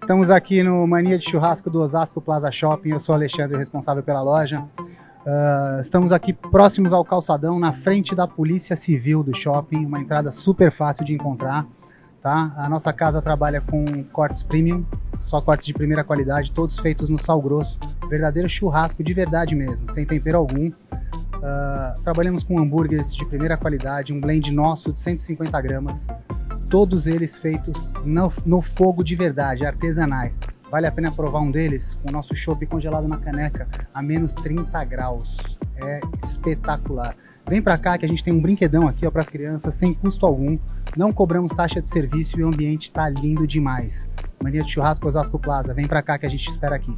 Estamos aqui no Mania de Churrasco do Osasco Plaza Shopping. Eu sou Alexandre, responsável pela loja. Uh, estamos aqui próximos ao calçadão, na frente da Polícia Civil do shopping, uma entrada super fácil de encontrar. Tá? A nossa casa trabalha com cortes premium, só cortes de primeira qualidade, todos feitos no sal grosso, verdadeiro churrasco de verdade mesmo, sem tempero algum. Uh, trabalhamos com hambúrgueres de primeira qualidade, um blend nosso de 150 gramas, todos eles feitos no, no fogo de verdade, artesanais. Vale a pena provar um deles com o nosso chopp congelado na caneca a menos 30 graus. É espetacular. Vem para cá que a gente tem um brinquedão aqui para as crianças sem custo algum. Não cobramos taxa de serviço e o ambiente está lindo demais. Mania de churrasco Osasco Plaza. Vem para cá que a gente espera aqui.